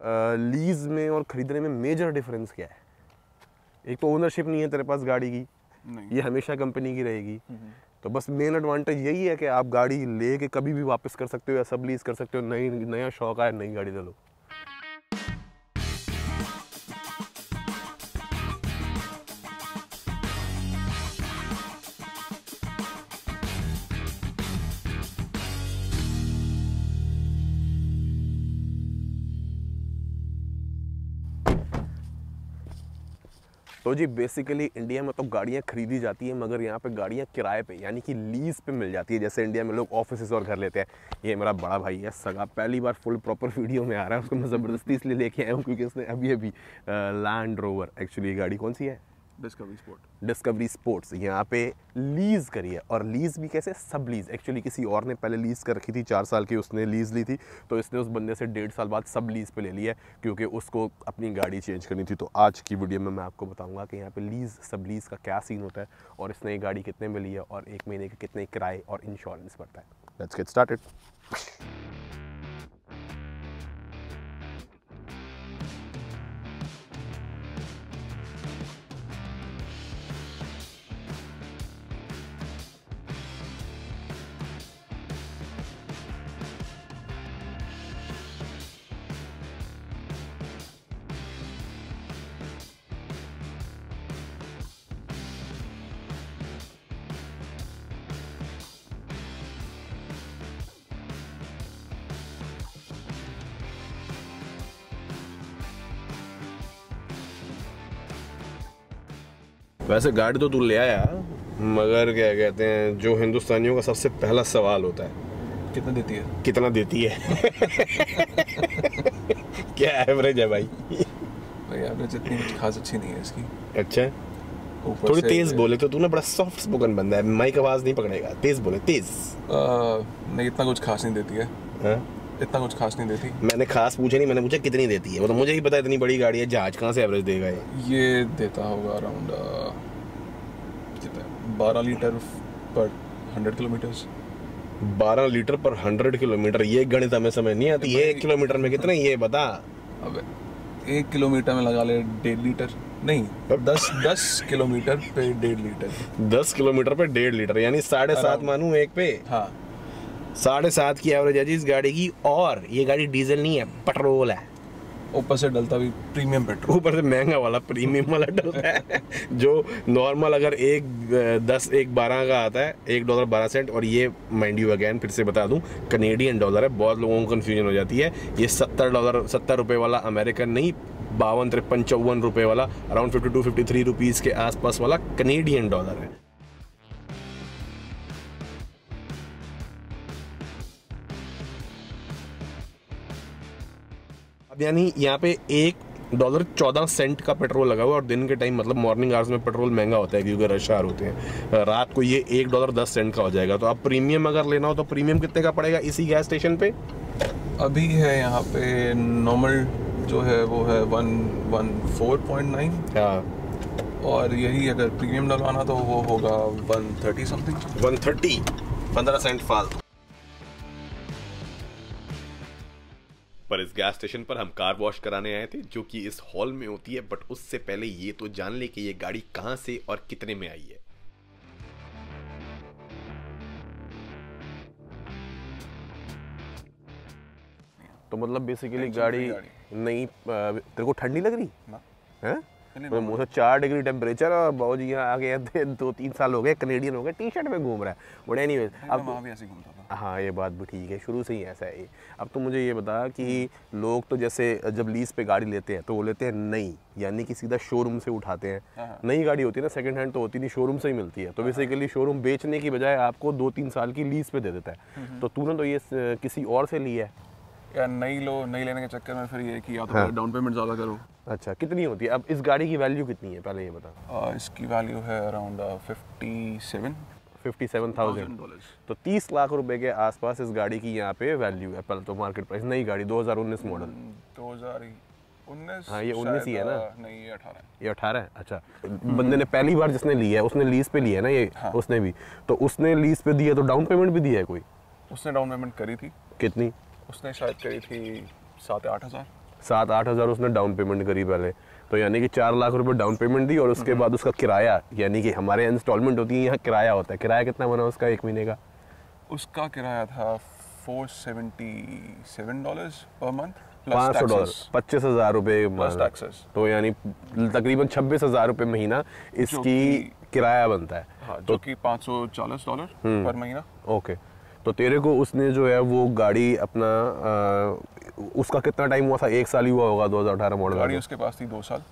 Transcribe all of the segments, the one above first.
Lease में और ख़रीदने में मेजर डिफरेंस क्या है? एक तो ओनरशिप नहीं है तेरे पास गाड़ी की नहीं। ये हमेशा कंपनी की रहेगी। तो बस मेन एडवांटेज यही है कि आप गाड़ी ले के कभी भी वापस कर सकते हो या सब लीज कर सकते हो नई नया शौक आया नई गाड़ी ले लो। तो जी बेसिकली इंडिया में तो गाड़ियाँ खरीदी जाती हैं, मगर यहाँ पे गाड़ियाँ किराए पे, यानी कि लीज पे मिल जाती है। जैसे इंडिया में लोग ऑफ़िस और घर लेते हैं। ये मेरा बड़ा भाई है, सगा, पहली बार फुल प्रॉपर वीडियो में आ रहा है, उसको मैं ज़बरदस्ती इसलिए लेके आया हूँ क्योंकि उसने अभी अभी लैंड रोवर एक्चुअली गाड़ी कौन सी है? डिस्कवरी स्पोर्ट डिस्कवरी स्पोर्ट्स यहाँ पे लीज करी है और लीज भी कैसे? सब लीज एक्चुअली किसी और ने पहले लीज कर रखी थी, चार साल की उसने लीज ली थी तो इसने उस बंदे से डेढ़ साल बाद सब लीज पे ले लिया है, क्योंकि उसको अपनी गाड़ी चेंज करनी थी। तो आज की वीडियो में मैं आपको बताऊँगा कि यहाँ पे लीज सब लीज का क्या सीन होता है और इसने ये गाड़ी कितने में ली है और एक महीने के कितने किराए और इंश्योरेंस पड़ता है। लेट्स गेट स्टार्टेड वैसे गाड़ी तो तू ले आया मगर क्या कहते हैं जो हिंदुस्तानियों का सबसे पहला सवाल होता है। कितना देती है? कितना देती है? क्या एवरेज है भाई? भाई एवरेज इतनी कुछ खास अच्छी नहीं है इसकी। अच्छा। थोड़ी तेज बोले तो तू ना बड़ा सॉफ्ट स्पोकन बंदा है माइक आवाज़ नहीं पकड़ेगा तेज बोले तेज। आ, नहीं इतना कुछ खास नहीं देती है। हाँ? इतना कुछ खास नहीं देती। मैंने खास पूछा नहीं मैंने पूछा कितनी देती है? वो तो मुझे ही पता इतनी बड़ी गाड़ी है जहाज़ कहाँ से एवरेज देगा ये? ये देता होगा अराउंड कितना? बारह लीटर पर हंड्रेड किलोमीटर्स बारह लीटर पर हंड्रेड किलोमीटर ये गणित हमें समझ नहीं आती। ये एक किलोमीटर में कितना ये बता? अब एक किलोमीटर में लगा ले डेढ़ लीटर। नहीं दस दस किलोमीटर पे डेढ़ लीटर। दस किलोमीटर पे डेढ़ लीटर यानी साढ़े सात मानू एक पे? हाँ। साढ़े सात की एवरेज है जी इस गाड़ी की और ये गाड़ी डीजल नहीं है पेट्रोल है। ऊपर से डलता भी प्रीमियम पेट्रोल ऊपर से महँगा वाला प्रीमियम वाला डलता है। जो नॉर्मल अगर एक दस एक बारह का आता है एक डॉलर बारह सेंट और ये माइंड यू अगैन फिर से बता दूँ कनेडियन डॉलर है बहुत लोगों को कन्फ्यूज़न हो जाती है। ये सत्तर डॉलर सत्तर रुपये वाला अमेरिकन नहीं बावन तिरपन चौवन रुपये वाला around fifty two fifty three rupees के आसपास वाला कनेडियन डॉलर है। अब यानी यहाँ पे एक डॉलर चौदह सेंट का पेट्रोल लगा हुआ है और दिन के टाइम मतलब मॉर्निंग आवर्स में पेट्रोल महँगा होता है क्योंकि रश आवर होते हैं। रात को ये एक डॉलर दस सेंट का हो जाएगा। तो आप प्रीमियम अगर लेना हो तो प्रीमियम कितने का पड़ेगा इसी गैस स्टेशन पे? अभी है यहाँ पे नॉर्मल जो है वो है one one four point nine हाँ। और यही अगर प्रीमियम डलवाना तो वो होगा one thirty something one thirty पंद्रह सेंट फालतू। पर इस गैस स्टेशन पर हम कार वॉश कराने आए थे जो कि इस हॉल में होती है बट उससे पहले ये तो जान ले कि ये गाड़ी कहाँ से और कितने में आई है। तो मतलब बेसिकली गाड़ी गाड़ी। नहीं तेरे को ठंडी लग रही? ना। है? तो मुझे चार डिग्री टेम्परेचर और बाबू जी यहाँ आ गए हैं, दो तीन साल हो गए कनेडियन हो गए टी शर्ट में घूम रहा है। बट एनी अब अब वहाँ भी ऐसे घूमता था। हाँ ये बात भी ठीक है शुरू से ही ऐसा है। ये अब तो मुझे ये बता कि लोग तो जैसे जब लीज पे गाड़ी लेते हैं तो वो लेते हैं नई यानी कि सीधा शोरूम से उठाते हैं। हाँ। नई गाड़ी होती है ना सेकंड हैंड तो होती नहीं शोरूम से ही मिलती है। तो बेसिकली शोरूम बेचने की बजाय आपको दो तीन साल की लीज पे दे देता है। तो तूने तो ये किसी और से लिया है? या नई लो नई लेने के चक्कर में फिर ये कि या तो हाँ। डाउन पेमेंट ज़्यादा करो। अच्छा कितनी होती है? अब इस गाड़ी की वैल्यू कितनी है? पहले ये बता। आ, इसकी वैल्यू है around fifty seven fifty seven thousand तो तीस लाख रुपए के आसपास इस गाड़ी की यहाँ पे वैल्यू है पहले तो मार्केट प्राइस नई गाड़ी 2019 मॉडल दो हज़ार उन्नीस हाँ, ये 19 ही है ना? नहीं ये अठारह ये अठारह है? अच्छा बंदे ने पहली बार जिसने लिया है उसने लीज पे लिया है ना ये? हाँ। उसने भी। तो उसने लीज पे दिया तो डाउन पेमेंट भी दिया है कोई? उसने डाउन पेमेंट करी थी। कितनी? उसने शायद करी थी सात आठ हज़ार। सात आठ हज़ार उसने डाउन पेमेंट करी पहले। तो यानी कि चार लाख रुपए डाउन पेमेंट दी और उसके बाद उसका किराया यानी कि हमारे इंस्टॉलमेंट होती है यहाँ किराया होता है। किराया कितना बना उसका एक महीने का? उसका किराया था four seventy seven dollar per month पाँच सौ डॉलर पच्चीस हज़ार रुपये. तो यानी तकरीबन छब्बीस हज़ार रुपये महीना इसकी किराया बनता है। हाँ जो कि पाँच सौ चालीस डॉलर पर महीना। ओके तो तेरे को उसने जो है वो गाड़ी अपना उसका कितना टाइम हुआ था? एक साल ही हुआ होगा 2018 मॉडल गाड़ी उसके पास थी दो साल।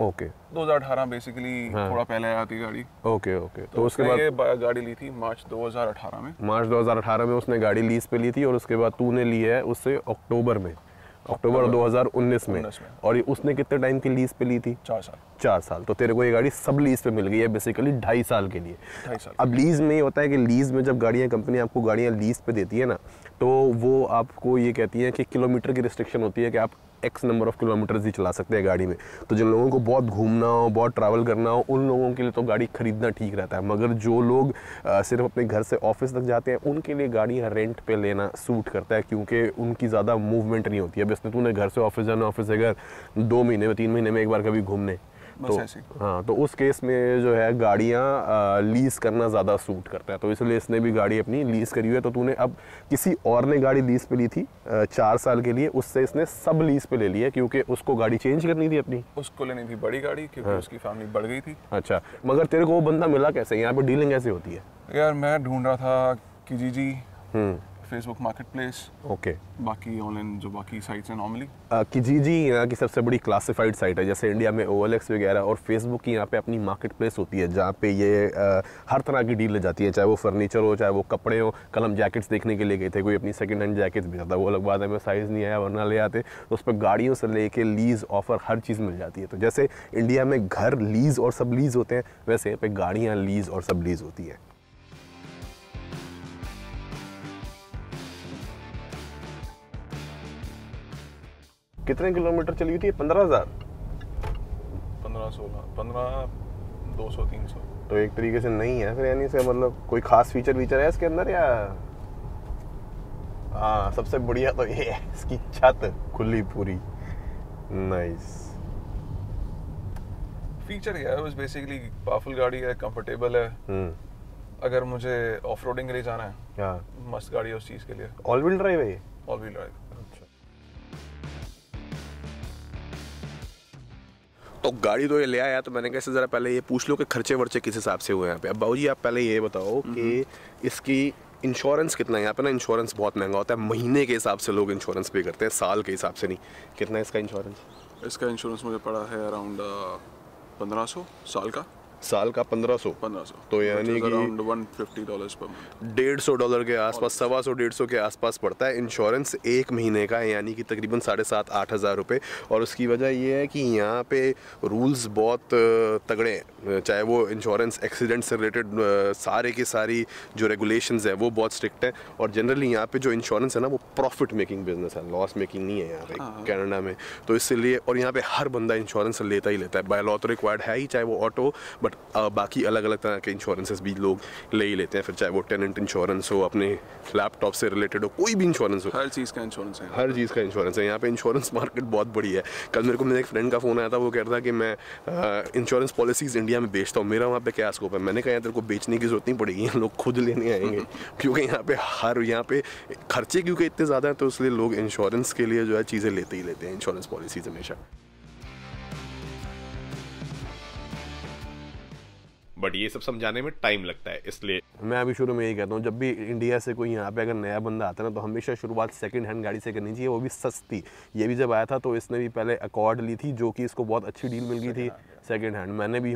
ओके। 2018 बेसिकली हाँ। थोड़ा पहले आई थी गाड़ी। Okay okay. तो तो उसके बाद ये गाड़ी ली थी मार्च 2018 में। मार्च 2018 में उसने गाड़ी लीज पे ली थी और उसके बाद तूने ली है उससे अक्टूबर में। अक्टूबर 2019 में। 19 में। और ये उसने कितने टाइम की लीज पे ली थी? चार साल। चार साल। तो तेरे को ये गाड़ी सब लीज पे मिल गई है बेसिकली ढाई साल के लिए। ढाई साल। अब लीज में ये होता है कि लीज में जब गाड़ियाँ कंपनी आपको गाड़ियाँ लीज पे देती है ना तो वो आपको ये कहती हैं कि किलोमीटर की रिस्ट्रिक्शन होती है कि आप एक्स नंबर ऑफ़ किलोमीटर्स ही चला सकते हैं गाड़ी में। तो जिन लोगों को बहुत घूमना हो बहुत ट्रैवल करना हो उन लोगों के लिए तो गाड़ी खरीदना ठीक रहता है। मगर जो लोग अ, सिर्फ़ अपने घर से ऑफ़िस तक जाते हैं उनके लिए गाड़ियाँ रेंट पे लेना सूट करता है क्योंकि उनकी ज़्यादा मूवमेंट नहीं होती। है अब इसमें तूने घर से ऑफ़िस जाना ऑफ़िस से घर दो महीने में तीन महीने में एक बार कभी घूमने। तो हाँ। तो उस केस में जो है गाड़ियाँ लीज करना ज़्यादा सूट करता है। तो इसलिए इसने भी गाड़ी अपनी लीज करी हुई है। तो तूने अब किसी और ने गाड़ी लीज पे ली थी चार साल के लिए उससे इसने सब लीज पे ले लिया क्योंकि उसको गाड़ी चेंज करनी थी अपनी। उसको लेनी थी बड़ी गाड़ी क्योंकि हाँ। उसकी फैमिली बढ़ गई थी। अच्छा मगर तेरे को वो बंदा मिला कैसे? यहाँ पे डीलिंग कैसे होती है। यार मैं ढूंढ रहा था कि जी जी हम्म। फेसबुक मार्केट प्लेस ओके बाकी ऑनलाइन जो बाकी साइट्स हैं नॉर्मली किजीजी यहाँ की सबसे बड़ी क्लासिफाइड साइट है जैसे इंडिया में OLX वगैरह और फेसबुक की यहाँ पे अपनी मार्केट प्लेस होती है जहाँ पे ये अ, हर तरह की डील ले जाती है चाहे वो फर्नीचर हो चाहे वो कपड़े हो। कल हम जैकेट्स देखने के लिए गए थे कोई अपनी सेकंड हैंड जैकेट्स भी था वो अलग बात है हमें साइज़ नहीं आया वरना ले आते। तो उस पर गाड़ियों से लेके लीज ऑफ़र हर चीज़ मिल जाती है। तो जैसे इंडिया में घर लीज और सब लीज होते हैं वैसे यहाँ पे गाड़ियाँ लीज और सब लीज होती हैं। कितने किलोमीटर चली हुई थी? पंद्रह हज़ार। पंद्रह सोलह पंद्रह दो सौ तीन सौ। तो एक तरीके से नहीं है फिर यानी से मतलब कोई खास फीचर फीचर है इसके अंदर या? हाँ सबसे बढ़िया तो ये है इसकी छत खुली पूरी। नाइस फीचर क्या है बस बेसिकली पावरफुल गाड़ी है कंफर्टेबल है। हम्म। अगर मुझे ऑफ़ रोडिंग के लिए जाना है हाँ। मस्त गाड़ी है उस चीज़ के लिए। ऑल व्हील ड्राइव है ये? ऑल व्हील ड्राइव तो गाड़ी तो ये ले आया तो मैंने कैसे ज़रा पहले ये पूछ लो कि खर्चे वर्चे किस हिसाब से हुए यहाँ पे। अब बाबू जी आप पहले ये बताओ कि इसकी इंश्योरेंस कितना है? यहाँ पे ना इंश्योरेंस बहुत महँगा होता है। महीने के हिसाब से लोग इंश्योरेंस पे करते हैं साल के हिसाब से नहीं। कितना है इसका इंश्योरेंस इसका इंश्योरेंस मुझे पड़ा है अराउंड पंद्रह सौ साल का। साल का पंद्रह सौ। तो यानी कि- डेढ़ सौ डॉलर के आसपास सवा सौ डेढ़ सौ के आसपास पड़ता है इंश्योरेंस एक महीने का है यानी कि तकरीबन साढ़े सात आठ हज़ार रुपये और उसकी वजह यह है कि यहाँ पे रूल्स बहुत तगड़े हैं। चाहे वो इंश्योरेंस एक्सीडेंट से रिलेटेड सारे की सारी जो रेगुलेशंस है वो बहुत स्ट्रिक्ट है। और जनरली यहाँ पे जो इंश्योरेंस है ना वो प्रॉफिट मेकिंग बिज़नेस है लॉस मेकिंग नहीं है यहाँ पे कनाडा में। तो इसलिए और यहाँ पे हर बंदा इंश्योरेंस लेता ही लेता है। बाय लॉ तो रिक्वायर्ड है ही चाहे वो ऑटो बट बाकी अलग अलग तरह के इंश्योरेंसेस भी लोग ले ही लेते हैं। फिर चाहे वो टेनेंट इंश्योरेंस हो अपने लैपटॉप से रिलेटेड हो कोई भी इंश्योरेंस हो। हर चीज़ का इंश्योरेंस है। हर चीज़ का इंश्योरेंस है। यहाँ पे इंश्योरेंस मार्केट बहुत बड़ी है। कल मेरे को मेरे एक फ्रेंड का फ़ोन आया था वो कह रहा था कि मैं इंश्योरेंस पॉलिसीज़ इंडिया में बेचता हूँ मेरा वहाँ पे क्या स्कोप है? मैंने कहा यार तेरे को बेचने की ज़रूरत नहीं पड़ेगी हम लोग खुद लेने आएँगे। क्योंकि यहाँ पे हर यहाँ पे खर्चे क्योंकि इतने ज़्यादा हैं तो इसलिए लोग इंश्योरेंस के लिए जो है चीज़ें लेते ही लेते हैं इंश्योरेंस पॉलिसीज़ हमेशा। बट ये सब समझाने में टाइम लगता है इसलिए। मैं अभी शुरू में यही कहता हूँ जब भी इंडिया से कोई यहाँ पे अगर नया बंदा आता है ना तो हमेशा शुरुआत सेकंड हैंड गाड़ी से करनी चाहिए वो भी सस्ती। ये भी जब आया था तो इसने भी पहले अकॉर्ड ली थी जो कि इसको बहुत अच्छी डील मिल गई थी। सेकंड हैंड मैंने भी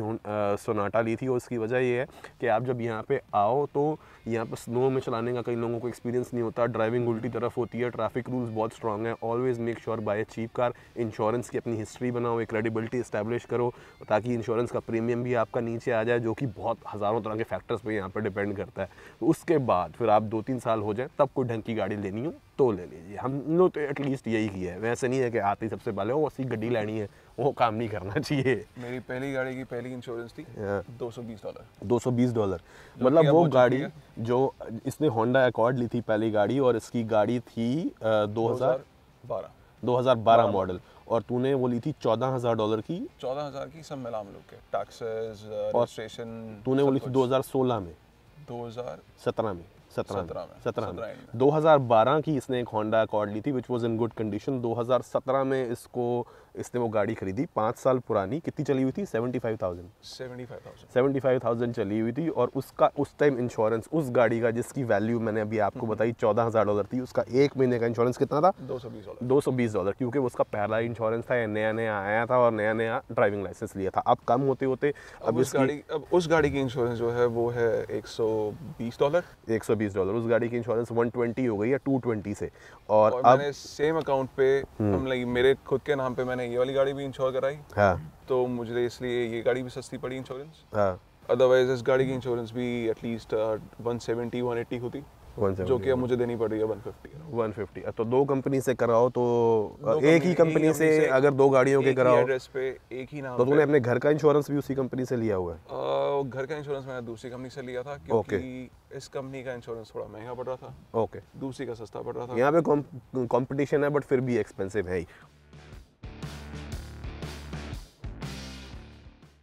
सोनाटा ली थी और उसकी वजह ये है कि आप जब यहाँ पे आओ तो यहाँ पर स्नो में चलाने का कई लोगों को एक्सपीरियंस नहीं होता। ड्राइविंग उल्टी तरफ़ होती है ट्रैफ़िक रूल्स बहुत स्ट्रॉग है। Always make sure buy a cheap car insurance की अपनी हिस्ट्री बनाओ, एक क्रेडिबिलिटी इस्टेब्लिश करो ताकि इंश्योरेंस का प्रीमियम भी आपका नीचे आ जाए, जो कि बहुत हज़ारों तरह के फैक्टर्स पर यहाँ पर डिपेंड करता है। तो उसके बाद फिर आप दो तीन साल हो जाए, तब कोई ढंग की गाड़ी लेनी हो तो ले लीजिए। हम लोग तो एटलीस्ट यही किया है। वैसे नहीं है कि आते ही सबसे पहले वो अस्सी गड्डी लेनी है, वो काम नहीं करना चाहिए। मेरी पहली गाड़ी की पहली इंश्योरेंस थी। दो सौ बीस डॉलर 220 डॉलर मतलब वो गाड़ी जो इसने होंडा अकॉर्ड ली थी पहली गाड़ी और इसकी गाड़ी थी अ, 2000 बारह। 2012 मॉडल और तूने वो ली थी चौदह हज़ार डॉलर की। चौदह हज़ार की सब मिला हम लोग के। टैक्सेस रजिस्ट्रेशन तूने वो ली थी 2016 में। दो हज़ार सत्रह में। सत्रह सत्रह में। सत्रह सत्रह में। में। 2012 की इसने एक होंडा अकॉर्ड ली थी which was in good condition 2017 में इसको इसने वो गाड़ी खरीदी पाँच साल पुरानी। कितनी चली हुई थी? 75,000 seventy five thousand. Seventy five thousand चली हुई थी और उसका उस टाइम इंश्योरेंस उस गाड़ी का जिसकी वैल्यू मैंने अभी आपको बताई चौदह हज़ार डॉलर थी उसका एक महीने का इंश्योरेंस कितना था? दो सौ बीस डॉलर। दो सौ बीस डॉलर क्योंकि उसका पहला इंश्योरेंस था नया नया आया था और नया नया ड्राइविंग लाइसेंस लिया था। अब कम होते होते अब उस गाड़ी अब उस गाड़ी की इंश्योरेंस जो है वो है एक सौ बीस डॉलर। एक सौ बीस डॉलर उस गाड़ी की इंश्योरेंस वन ट्वेंटी हो गई है टू ट्वेंटी से। और, अब हम्म। सेम अकाउंट पे मेरे खुद के नाम पे मैंने ये वाली गाड़ी भी इंश्योर कराई। हाँ। तो मुझे इसलिए ये गाड़ी भी सस्ती पड़ी इंश्योरेंस हाँ। अदरवाइज़ इस गाड़ी की इंश्योरेंस भी at least one seventy one eighty होती। जो कि अब मुझे देनी पड़ रही है वन फिफ्टी वन फिफ्टी तो दो कंपनी से कराओ तो एक ही कंपनी से से अगर दो गाड़ियों के कराओ एड्रेस पे एक ही नाम तो तूने अपने घर का इंश्योरेंस भी उसी कंपनी से लिया हुआ है? घर का इंश्योरेंस मैंने दूसरी कंपनी से लिया था क्योंकि इस कंपनी का इंश्योरेंस थोड़ा महँगा पड़ रहा था। ओके दूसरी का सस्ता पड़ रहा था। यहाँ पे कॉम्पिटिशन है बट फिर भी एक्सपेंसिव है।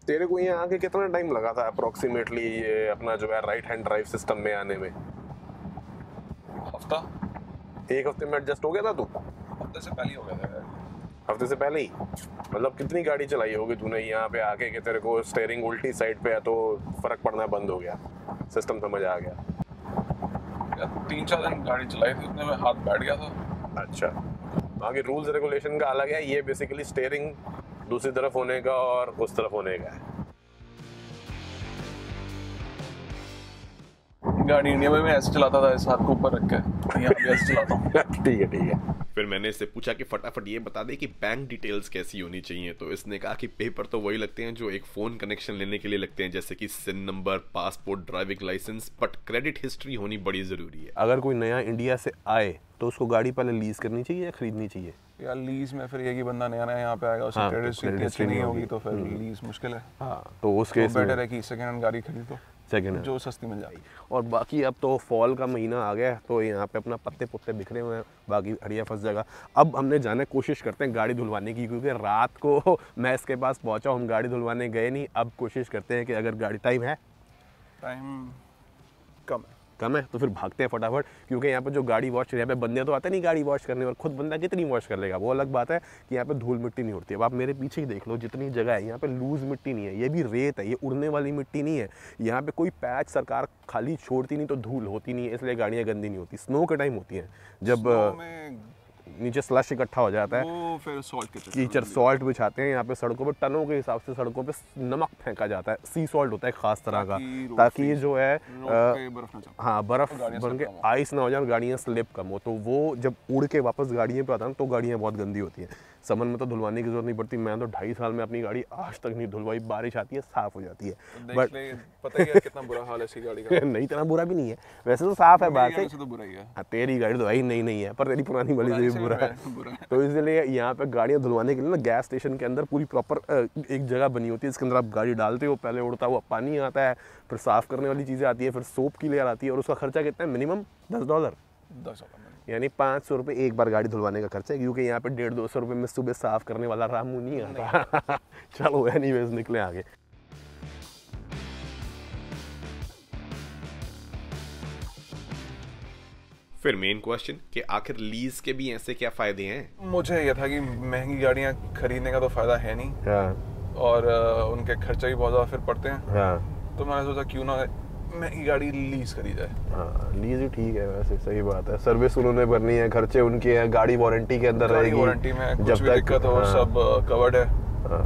तेरे को यहाँ आके कितना टाइम लगा था अप्रोक्सीमेटली ये अपना जो है राइट हैंड ड्राइव सिस्टम में आने में? हफ़्ता? एक हफ़्ते में एडजस्ट हो गया था तू? हफ़्ते से पहले हो गया था। हफ़्ते से पहले ही? मतलब कितनी गाड़ी चलाई होगी तूने यहाँ पे आके कि तेरे को स्टेयरिंग उल्टी साइड पे है तो फ़र्क पड़ना बंद हो गया? सिस्टम समझ आ गया। तीन चार दिन गाड़ी चलाई थी उतने में हाथ बैठ गया था। अच्छा। बाकी रूल्स रेगुलेशन का अलग है ये बेसिकली स्टेयरिंग दूसरी तरफ़ होने का और उस तरफ़ होने का है। गाड़ी इंडिया में मैं ऐसे चलाता था इस हाथ को ऊपर रख के। यहाँ भी ऐसे चलाता हूँ। ठीक है ठीक है। फिर मैंने इससे पूछा कि फटाफट ये बता दे कि बैंक डिटेल्स कैसी होनी चाहिए। तो इसने कहा कि पेपर तो वही लगते हैं जो एक फ़ोन कनेक्शन लेने के लिए लगते हैं जैसे कि SIN number passport driving licence but credit history होनी बड़ी ज़रूरी है। अगर कोई नया इंडिया से आए तो उसको गाड़ी पहले लीज करनी चाहिए या खरीदनी चाहिए? यार लीज में फिर ये कि बंदा नया नया यहाँ पे आएगा उसकी क्रेडिट तो अच्छी नहीं होगी। तो फिर लीज मुश्किल है। हाँ तो उस तो केस बेटर है कि सेकंड हैंड गाड़ी खरीदो सेकेंड जो सस्ती मिल जाए और बाकी अब तो फॉल का महीना आ गया है, तो यहाँ पे अपना पत्ते पुत्ते बिखरे हुए हैं बाकी हड़िया फंस जाएगा। अब हमने जाने कोशिश करते हैं गाड़ी धुलवाने की क्योंकि रात को मैं इसके पास पहुँचा हम गाड़ी धुलवाने गए नहीं। अब कोशिश करते हैं कि अगर गाड़ी टाइम है टाइम कम है। कम है तो फिर भागते हैं फटाफट क्योंकि यहाँ पर जो गाड़ी वॉश यहाँ पे बंदे तो आते नहीं गाड़ी वॉश करने और खुद बंदा कितनी वॉश कर लेगा? वो अलग बात है कि यहाँ पे धूल मिट्टी नहीं उड़ती। अब आप मेरे पीछे ही देख लो जितनी जगह है यहाँ पे लूज मिट्टी नहीं है ये भी रेत है ये उड़ने वाली मिट्टी नहीं है। यहाँ पे कोई पैच सरकार खाली छोड़ती नहीं तो धूल होती नहीं है इसलिए गाड़ियाँ गंदी नहीं होती। स्नो के टाइम होती है जब नीचे स्लश इकट्ठा हो जाता है। वो फिर सॉल्ट के चक्कर कीचड़ सॉल्ट बिछाते हैं यहाँ पे सड़कों पे टनों के हिसाब से सड़कों पे नमक फेंका जाता है। सी सॉल्ट होता है खास तरह का। ताकि freeze- जो है हाँ बर्फ़ बन के। आइस ना हो जाए और गाड़ियाँ स्लिप कम हो। तो वो जब उड़ के वापस गाड़ियों पे आता है तो गाड़ियाँ बहुत गंदी होती हैं। समन में तो धुलवाने की ज़रूरत नहीं पड़ती। मैं तो ढाई साल में अपनी गाड़ी आज तक नहीं धुलवाई बारिश आती है साफ़ हो जाती है। बट पता ही कितना बुरा हाल है इसी गाड़ी का। नहीं इतना बुरा भी नहीं है। वैसे तो साफ़ है बात है। तो बुरा ही तेरी गाड़ी तो भाई नहीं नहीं है पर तेरी पुरानी वाली बुरा है। बुरा है। तो इसलिए यहाँ पे गाड़ियाँ धुलवाने के लिए ना गैस स्टेशन के अंदर पूरी प्रॉपर एक जगह बनी होती है इसके अंदर आप गाड़ी डालते हो पहले उड़ता हुआ पानी आता है फिर साफ़ करने वाली चीज़ें आती है फिर सोप की लेयर आती है और उसका खर्चा कितना है? मिनिमम दस डॉलर दस डॉलर यानी पाँच सौ रुपये एक बार गाड़ी धुलवाने का खर्चा है क्योंकि यहाँ पे डेढ़ दो सौ रुपये में सुबह साफ़ करने वाला रामू नहीं आता। चलो एनीवेज निकले आगे। फिर मेन क्वेश्चन कि आखिर लीज के भी ऐसे क्या फ़ायदे हैं? मुझे यह था कि महँगी गाड़ियाँ खरीदने का तो फ़ायदा है नहीं। हाँ। और उनके खर्चे भी बहुत ज़्यादा फिर पड़ते हैं। हाँ। तो मैंने सोचा क्यों ना महँगी गाड़ी लीज करी जाए। हाँ लीज ही ठीक है वैसे सही बात है। सर्विस उन्होंने भरनी है खर्चे उनके हैं गाड़ी वारंटी के अंदर रहेगी। वारंटी में कुछ भी दिक्कत हो सब कवर्ड है।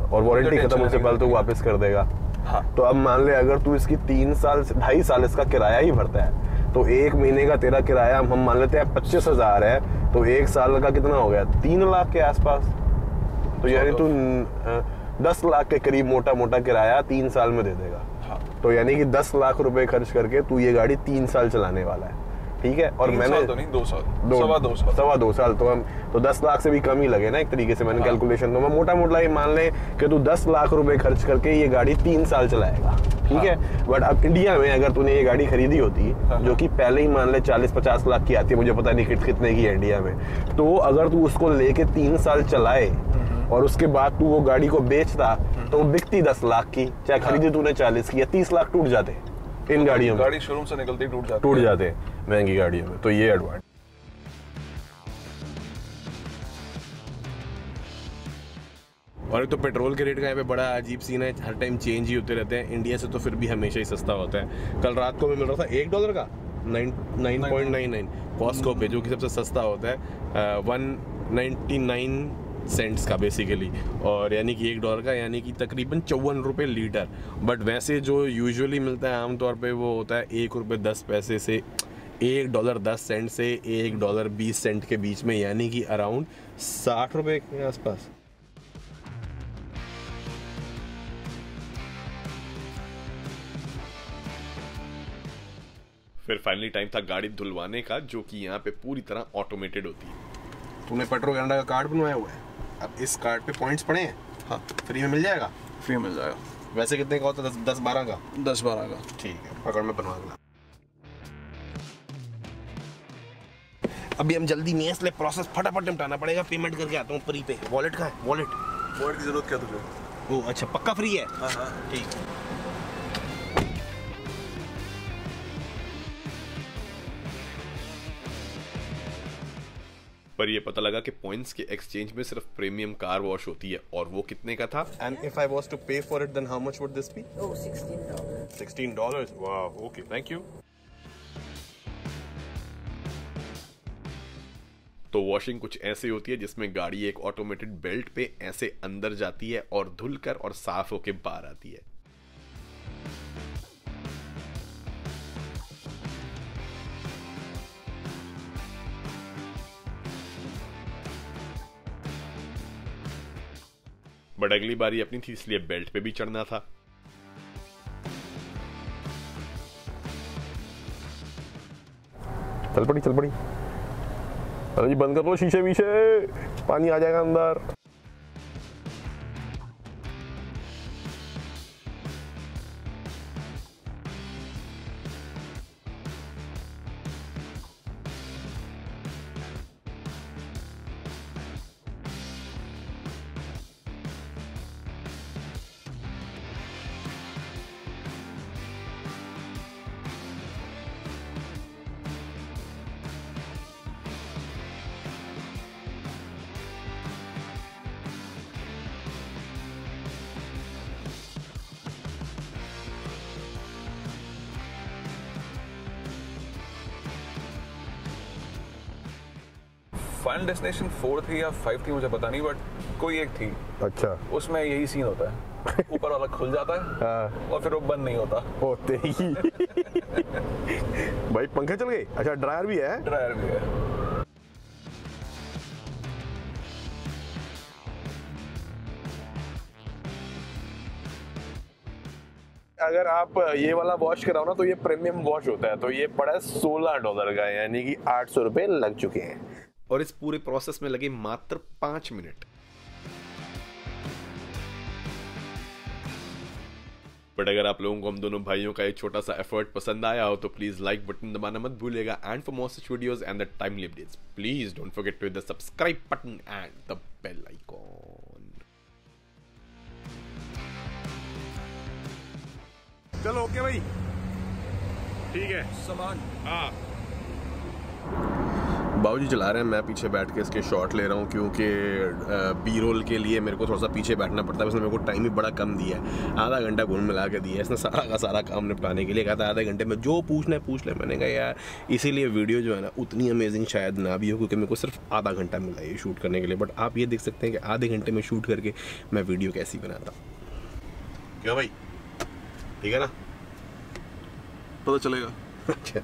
और वारंटी खत्म होने से पहले तो वापस कर देगा। हाँ। तो अब मान ले अगर तू इसकी तीन साल ढाई साल इसका किराया ही भरता है तो एक महीने का तेरा किराया हम मान लेते हैं पच्चीस हज़ार है तो एक साल का कितना हो गया? तीन लाख के आसपास। तो यानी तू दस लाख के करीब मोटा मोटा किराया तीन साल में दे देगा। हाँ। तो यानी कि दस लाख रुपए खर्च करके तू ये गाड़ी तीन साल चलाने वाला है। ठीक है? और मैंने तो नहीं दो साल। दो सवा दो साल। सवा दो साल तो हम तो दस लाख से भी कम ही लगे ना एक तरीके से मैंने हाँ। कैलकुलेशन तो। मैं मोटा मोटा ये मान ले कि तू दस लाख रुपए खर्च करके ये गाड़ी तीन साल चलाएगा ठीक है। बट अब इंडिया में अगर तूने ये गाड़ी खरीदी होती हाँ। जो कि पहले ही मान ले चालीस पचास लाख की आती है मुझे पता नहीं कितने की है इंडिया में तो अगर तू उसको लेके तीन साल चलाए और उसके बाद तू वो गाड़ी को बेचता तो वो बिकती दस लाख की चाहे खरीदी तूने चालीस की या तीस लाख टूट जाते इन गाड़ियों में। गाड़ी शोरूम से निकलती टूट जाती टूट जाते। हैं महँगी गाड़ियों में तो ये एडवांटेज और एक तो पेट्रोल के रेट का यहाँ पे बड़ा अजीब सीन है। हर टाइम चेंज ही होते रहते हैं। इंडिया से तो फिर भी हमेशा ही सस्ता होता है। कल रात को मैं मिल रहा था एक डॉलर का। Nine nine point nine nine Costco पे, जो कि सबसे सस्ता होता है। वन नाइन्टी नाइन सेंट्स का बेसिकली और यानी कि एक डॉलर का, यानी कि तकरीबन चौवन रुपये लीटर। बट वैसे जो यूजुअली मिलता है आमतौर पे वो होता है एक रुपये दस पैसे से एक डॉलर दस सेंट से एक डॉलर बीस सेंट के बीच में यानी कि अराउंड साठ रुपये के आसपास। फिर फाइनली टाइम था गाड़ी धुलवाने का जो कि यहाँ पे पूरी तरह ऑटोमेटेड होती है। तूने पेट्रो कनाडा का कार्ड बनवाया हुआ है। अब इस कार्ड पे पॉइंट्स पड़े हैं। हाँ फ्री में मिल जाएगा? फ्री में मिल जाएगा। वैसे कितने का होता है? दस दस बारह का? दस बारह का। ठीक है पकड़ में बनवा अभी हम जल्दी में हैं, इसलिए प्रोसेस फटाफट निपटाना पड़ेगा पेमेंट करके आता हूँ प्री पे वॉलेट का है वॉलेट बोर्ड की ज़रूरत क्या तुझे ओ अच्छा पक्का फ्री है हाँ हाँ ठीक पर ये पता लगा कि पॉइंट्स के एक्सचेंज में सिर्फ़ प्रीमियम कार वॉश होती है और वो कितने का था And if I was to pay for it, how much would this be? Oh, $16. Sixteen dollars. Wow. Okay. Thank you. तो वॉशिंग कुछ ऐसे होती है जिसमें गाड़ी एक ऑटोमेटेड बेल्ट पे ऐसे अंदर जाती है और धुलकर और साफ़ होके बाहर आती है। बट अगली बारी अपनी थी, इसलिए बेल्ट पे भी चढ़ना था। चल पड़ी चल पड़ी। अरे जी बंद कर दो शीशे वीशे पानी आ जाएगा अंदर। फाइनल डेस्टिनेशन फोर थी या फाइव थी मुझे पता नहीं बट कोई एक थी। अच्छा। उसमें यही सीन होता है। ऊपर वाला खुल जाता है हाँ। और फिर वो बंद नहीं होता। होते ही भाई पंखे चल गए? अच्छा ड्रायर भी है? ड्रायर भी है। अगर आप ये वाला वॉश कराओ ना तो ये प्रीमियम वॉश होता है। तो ये पड़ा है सोलह डॉलर का यानी कि आठ सौ रुपये लग चुके हैं। और इस पूरे प्रोसेस में लगे मात्र पाँच मिनट। बट अगर आप लोगों को हम दोनों भाइयों का एक छोटा सा एफर्ट पसंद आया हो तो प्लीज़ लाइक बटन दबाना मत भूलेगा and for more such videos and the timely updates please don't forget to the subscribe button and the bell icon चलो ओके भाई। ठीक है। सामान। हाँ। बाबूजी चला रहे हैं मैं पीछे बैठ के इसके शॉट ले रहा हूँ क्योंकि बी रोल के लिए मेरे को थोड़ा सा पीछे बैठना पड़ता है उसने मेरे को टाइम ही बड़ा कम दिया है। आधा घंटा घूम मिला के दिया है इसने सारा का सारा काम निपटाने के लिए। कहा था आधे घंटे में जो पूछना है पूछ ले। मैंने कहा यार इसीलिए वीडियो जो है ना उतनी अमेजिंग शायद ना भी हो क्योंकि मेरे को सिर्फ़ आधा घंटा मिला है ये शूट करने के लिए। बट आप ये देख सकते हैं कि आधे घंटे में शूट करके मैं वीडियो कैसी बनाता क्या भाई? ठीक है ना? पता चलेगा। अच्छा।